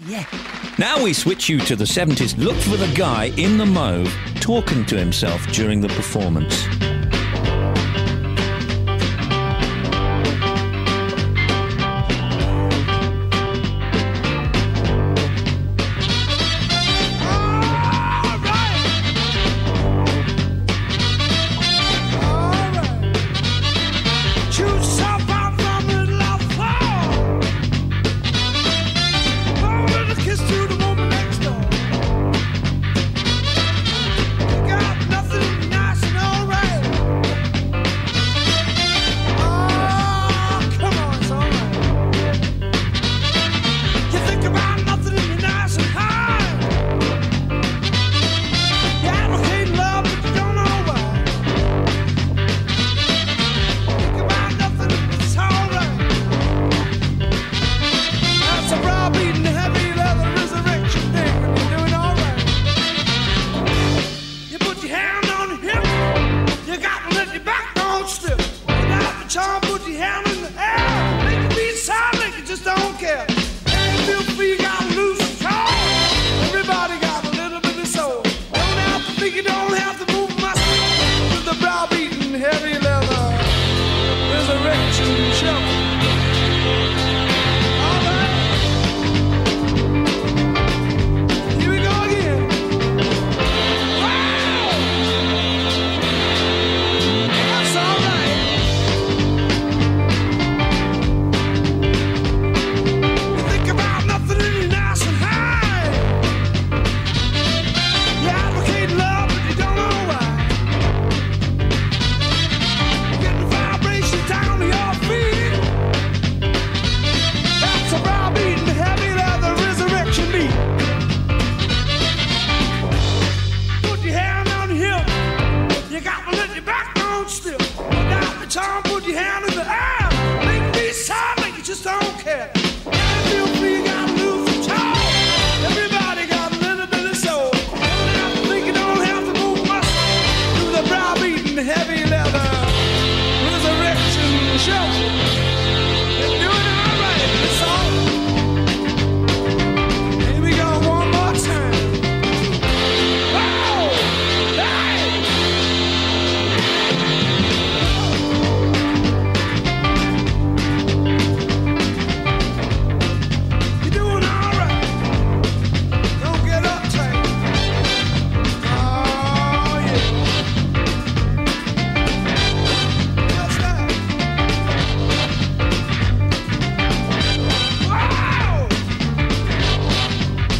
Yeah. Now we switch you to the 70s. Look for the guy in the mauve talking to himself during the performance. charm, put your hand in the air. Make the beat sound, silent, you just don't care. And feel free, you got loose control. Everybody got a little bit of soul. Don't have to think, you don't have to move my soul. With the brow beating heavy.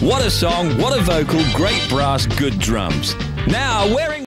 What a song, what a vocal, great brass, good drums. Now, wearing